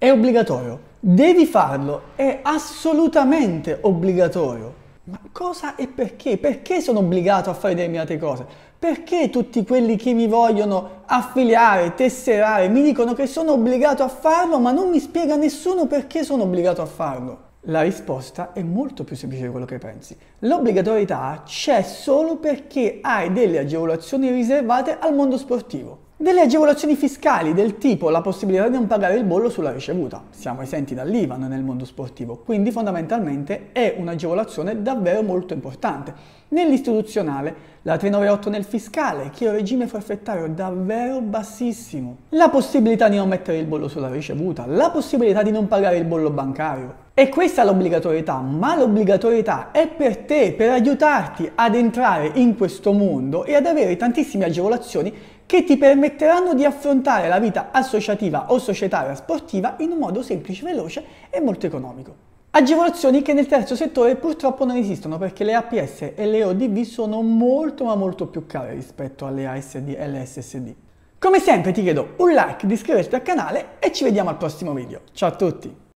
È obbligatorio, devi farlo, è assolutamente obbligatorio. Ma cosa e perché? Perché sono obbligato a fare determinate cose? Perché tutti quelli che mi vogliono affiliare, tesserare, mi dicono che sono obbligato a farlo, ma non mi spiega nessuno perché sono obbligato a farlo? La risposta è molto più semplice di quello che pensi. L'obbligatorietà c'è solo perché hai delle agevolazioni riservate al mondo sportivo. Delle agevolazioni fiscali del tipo la possibilità di non pagare il bollo sulla ricevuta. Siamo esenti dall'IVA nel mondo sportivo, quindi fondamentalmente è un'agevolazione davvero molto importante. Nell'istituzionale, la 398 nel fiscale, che è un regime forfettario davvero bassissimo. La possibilità di non mettere il bollo sulla ricevuta, la possibilità di non pagare il bollo bancario. E questa è l'obbligatorietà, ma l'obbligatorietà è per te, per aiutarti ad entrare in questo mondo e ad avere tantissime agevolazioni che ti permetteranno di affrontare la vita associativa o societaria sportiva in un modo semplice, veloce e molto economico. Agevolazioni che nel terzo settore purtroppo non esistono perché le APS e le ODV sono molto ma molto più care rispetto alle ASD e alle SSD. Come sempre ti chiedo un like, di iscriverti al canale e ci vediamo al prossimo video. Ciao a tutti!